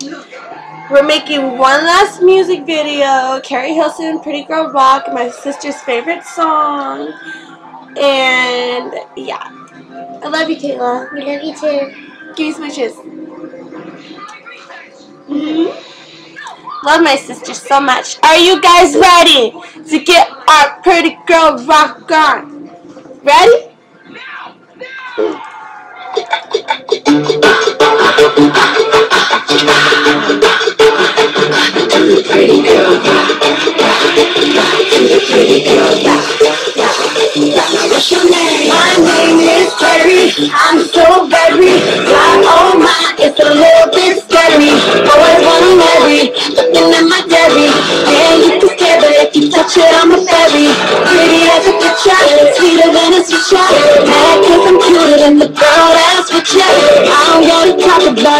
We're making one last music video. Keri Hilson, Pretty Girl Rock, my sister's favorite song. And yeah. I love you, Kayla. We love you too. Give me smooches. Mm -hmm. Love my sister so much. Are you guys ready to get our Pretty Girl Rock on? Ready?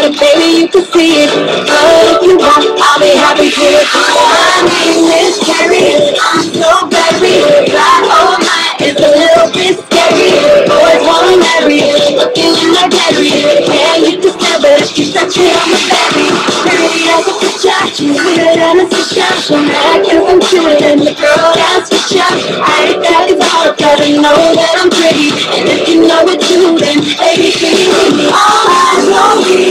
It, baby, you can see it. But if you want, I'll be happy to. My name is Keri. I'm so very fly. Oh my, it's a little bit scary. Boys wanna marry, looking in my dairy. Yeah, you can stare, but you touch it, I'm a. Pretty as a picture, sweeter than a sweet shot. Mad cause I'm cuter than the girl that's with you. I ain't that about, gotta know that I'm pretty. And if you know it too, then baby, can you me? All eyes on me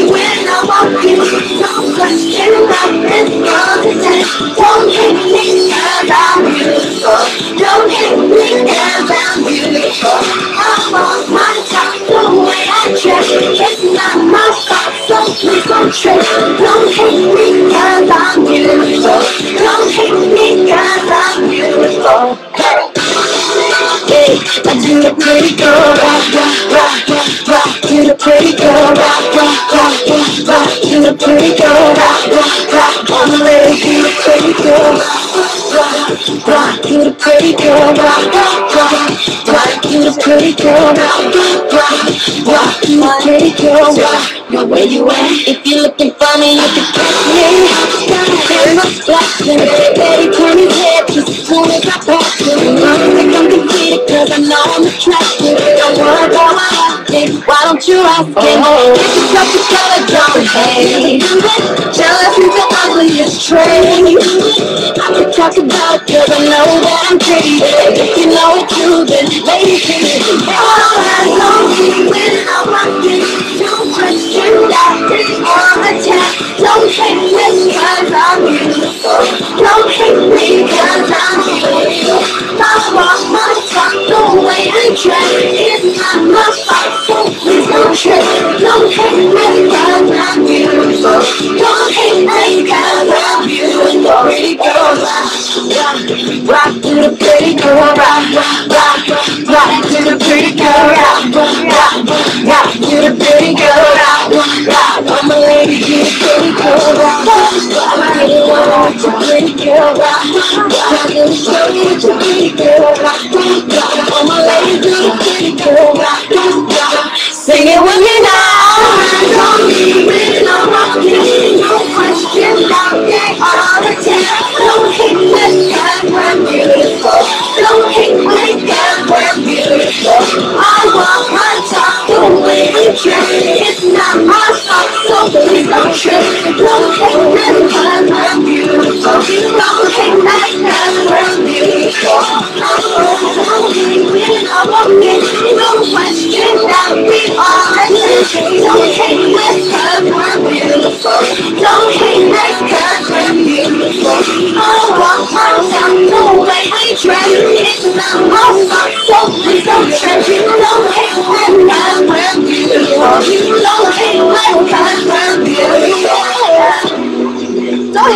pretty girl rock, rock, rock, rock, rock. Do the pretty girl rock, rock, rock, rock, rock. Do the pretty girl rock, rock, rock. On the lady, do the pretty girl rock, rock, rock. Do the pretty girl rock, rock, rock, rock. Do the pretty girl rock, rock, rock, rock. Do the pretty girl rock. Now where you at? If you're looking funny, you can catch me. Got a hair my flashing, baby, turn his head just I pass him. I think I'm conceited 'cause I know don't you ask him? Oh. If you touch the color, don't hate. Jealous is the ugliest trait. I could talk about 'cause I know that I'm pretty. If you know it too, then ladies, rock, to the pretty girl, rock, rock, rock, to the pretty girl, rock, rock, rock to the pretty girl, rock, rock. I'm a lady, to the pretty girl, rock, rock. I really wanna to pretty girl, rock, rock. I'm gonna show you the pretty girl, rock.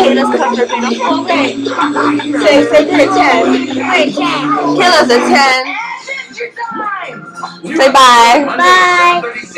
Because we're beautiful. Wait. Say, say you're 10. Wait, 10. Kayla's a 10. Say bye. Bye.